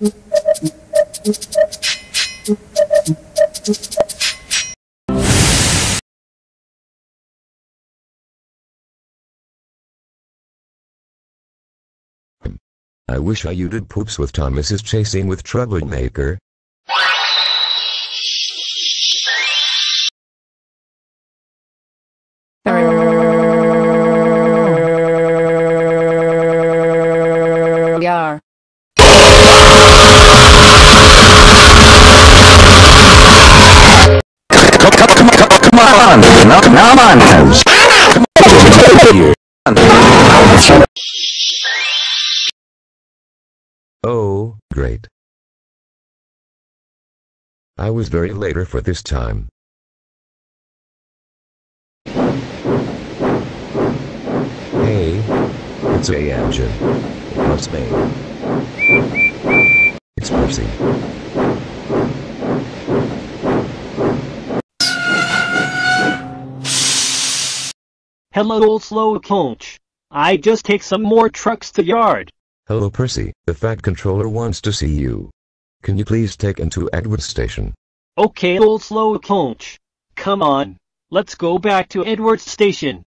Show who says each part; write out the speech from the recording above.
Speaker 1: I wish I you did poops with Thomas is chasing with troublemaker.
Speaker 2: On! On!
Speaker 1: Oh, great. I was very later for this time. Hey, it's a engine. It must be. It's Percy.
Speaker 3: Hello old slow coach. I just take some more trucks to yard.
Speaker 1: Hello Percy, the Fat Controller wants to see you. Can you please take him to Edwards Station?
Speaker 3: Okay old slow coach. Come on. Let's go back to Edwards Station.